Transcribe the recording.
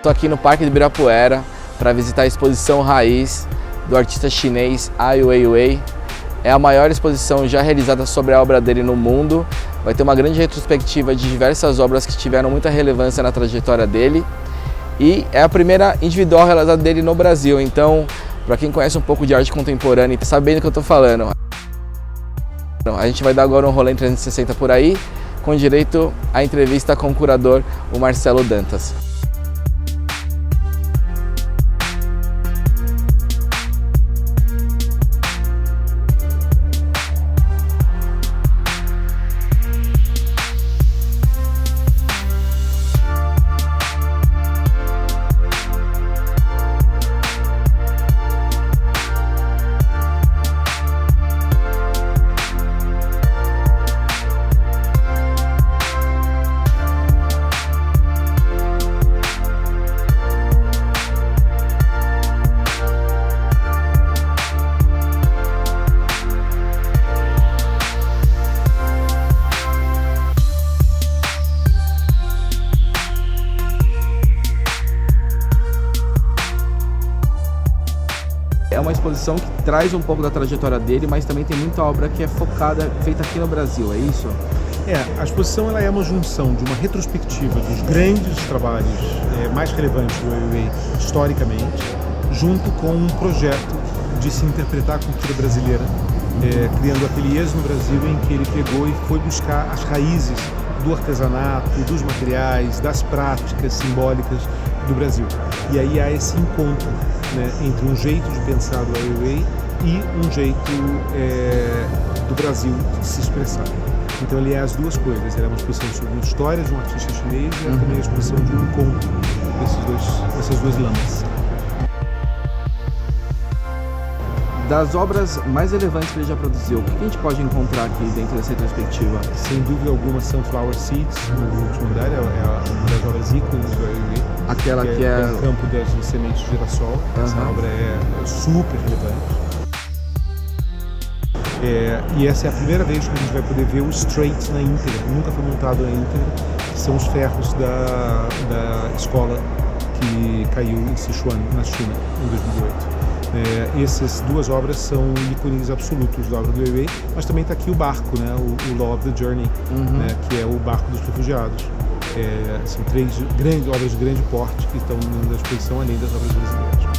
Estou aqui no Parque de Ibirapuera para visitar a exposição Raiz do artista chinês Ai Weiwei. É a maior exposição já realizada sobre a obra dele no mundo. Vai ter uma grande retrospectiva de diversas obras que tiveram muita relevância na trajetória dele. E é a primeira individual realizada dele no Brasil. Então, para quem conhece um pouco de arte contemporânea e sabe bem do que eu estou falando, a gente vai dar agora um rolê em 360 por aí, com direito à entrevista com o curador, o Marcelo Dantas. É uma exposição que traz um pouco da trajetória dele, mas também tem muita obra que é focada, feita aqui no Brasil, é isso? É, a exposição ela é uma junção de uma retrospectiva dos grandes trabalhos é, mais relevantes do Weiwei historicamente, junto com um projeto de se interpretar a cultura brasileira, é, criando ateliês no Brasil em que ele pegou e foi buscar as raízes do artesanato, dos materiais, das práticas simbólicas do Brasil. E aí há esse encontro né, entre um jeito de pensar do Ai e um jeito é, do Brasil de se expressar. Então ele é as duas coisas. Ele é uma exposição sobre a história de um artista chinês e é também a exposição de um encontro desses dois, dessas duas lamas. Das obras mais relevantes que ele já produziu, o que a gente pode encontrar aqui dentro dessa retrospectiva? Sem dúvida alguma, Sunflower Seeds, no último andar, é, é uma das obras ícones do. Aquela que é, é... o campo das sementes de girassol. Essa Aham. obra é super relevante. É, e essa é a primeira vez que a gente vai poder ver o straight na íntegra. Nunca foi montado na íntegra. que São os ferros da, da escola que caiu em Sichuan, na China, em 2008. É, essas duas obras são ícones absolutos da obra do Weiwei, mas também está aqui o barco, né, o, o Law of the Journey, né, que é o barco dos refugiados. É, são três grandes obras de grande porte que estão na exposição, além das obras brasileiras.